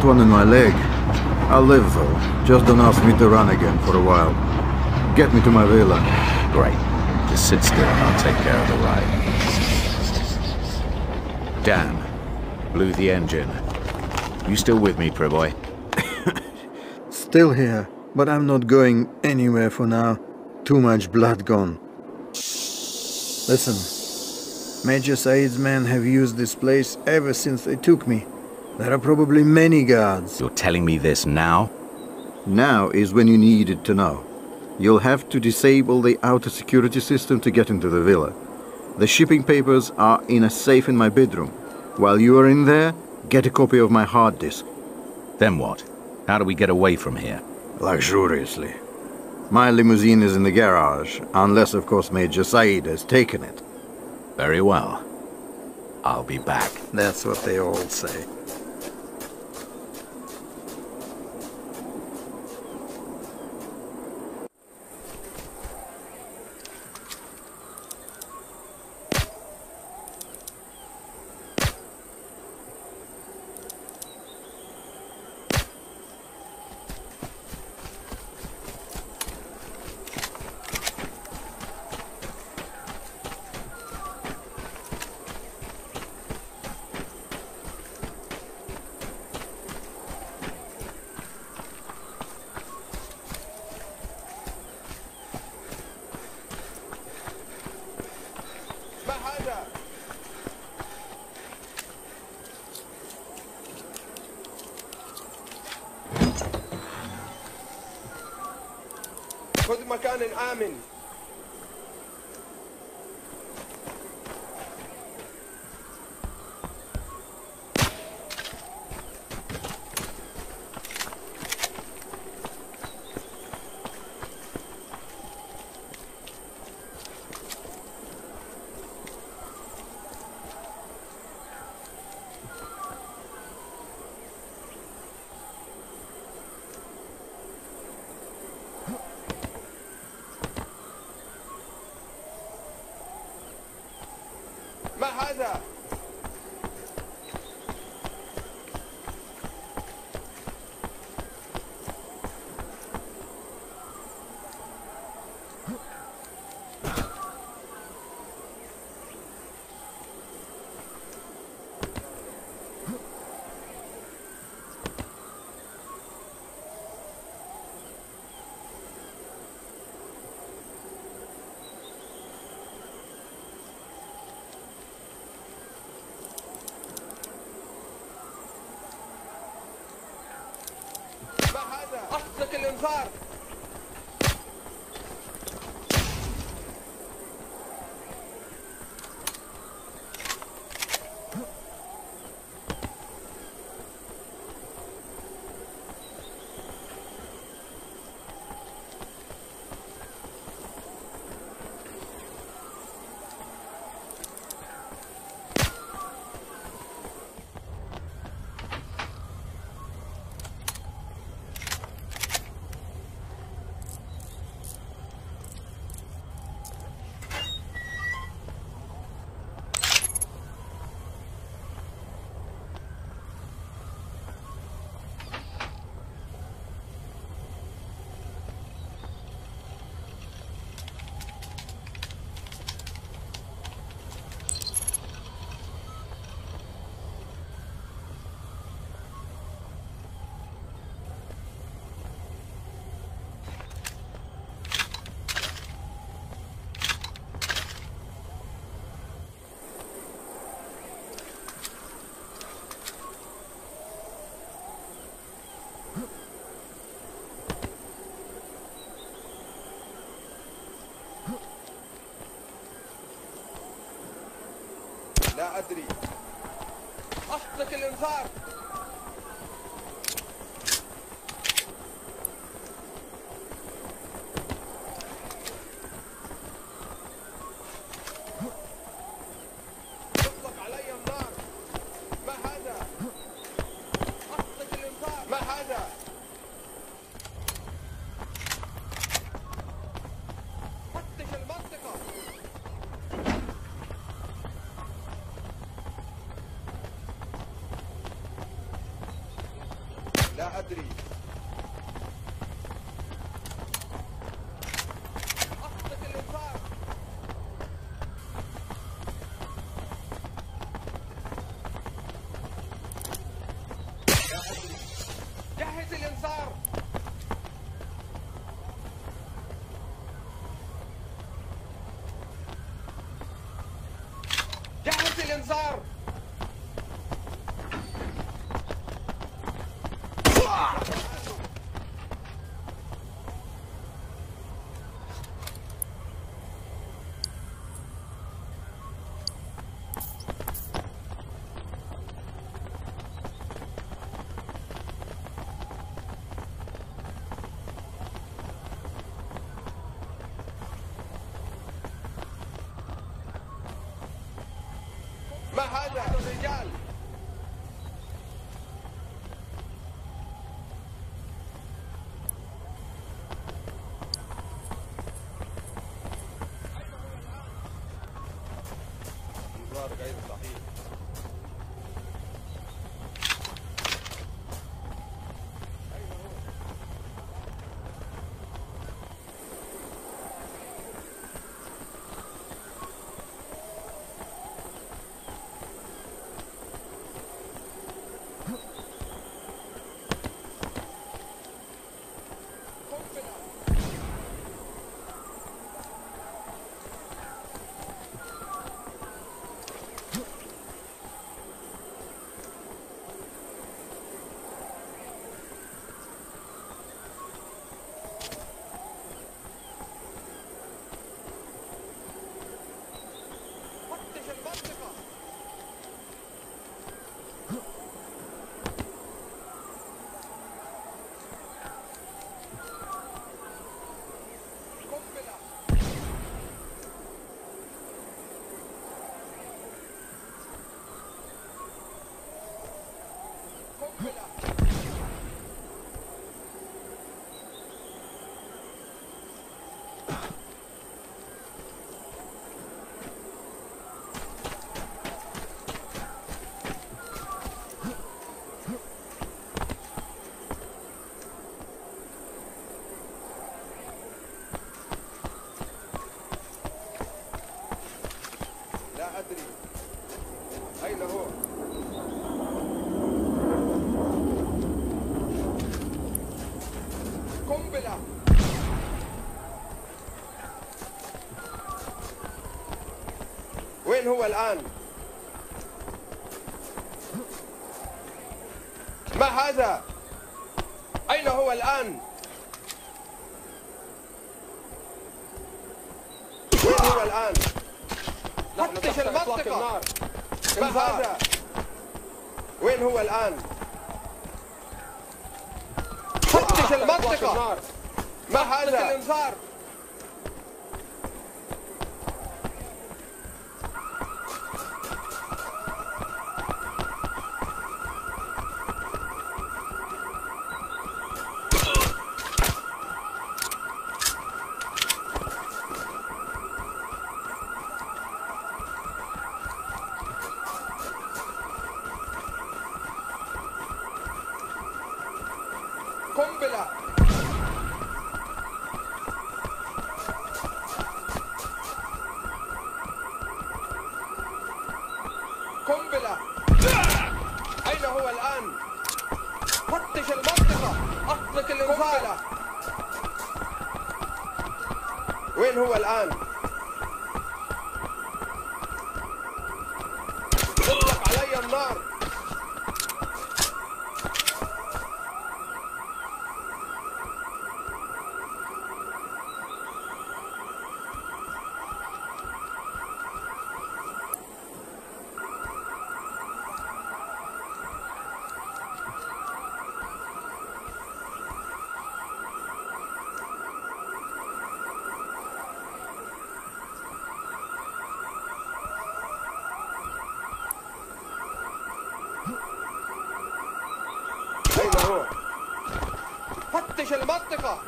No. Caught one in my leg. I'll live though. Just don't ask me to run again for a while. Get me to my villa. Great. Just sit still and I'll take care of the ride. Dan, blew the engine. You still with me, Priboy? Still here, but I'm not going anywhere for now. Too much blood gone. Listen, Major Said's men have used this place ever since they took me. There are probably many guards. You're telling me this now? Now is when you needed to know. You'll have to disable the outer security system to get into the villa. The shipping papers are in a safe in my bedroom. While you are in there, get a copy of my hard disk. Then what? How do we get away from here? Luxuriously. My limousine is in the garage, unless of course Major Said has taken it. Very well. I'll be back. That's what they all say. آمن ما هذا؟ ما هذا؟ أطلق أدري أطلق الإنذار смотри. más allá, los señal. قنبلة وين هو الآن؟ ما هذا؟ أين هو الآن؟ وين هو الآن؟ فتش المنطقة ما هذا؟ وين هو الآن؟ فتش المنطقة ما هذا؟ الإنذار قنبلة قنبلة أين هو الآن؟ فتش المنطقة أطلق الإنذار وين هو الآن؟ اطلق علي النار فتش المنطقة.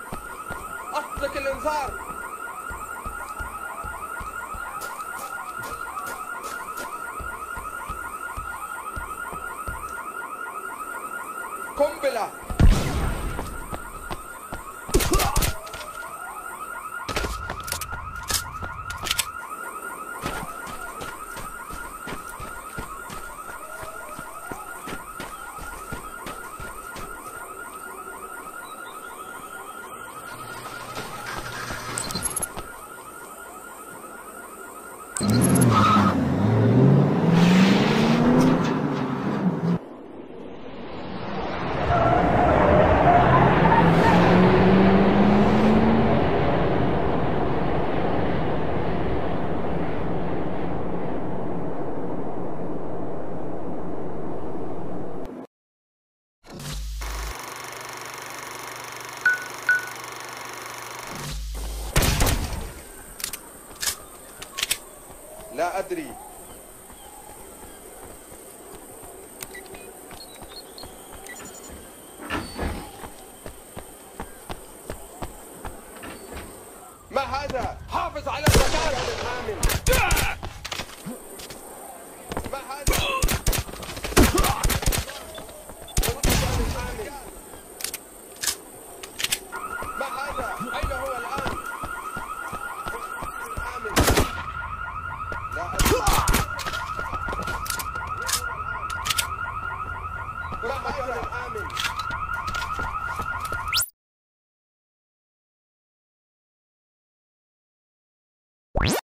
أطلق الإنذار قنبلة لا أدري ما هذا؟ حافظ على المكان الآمن you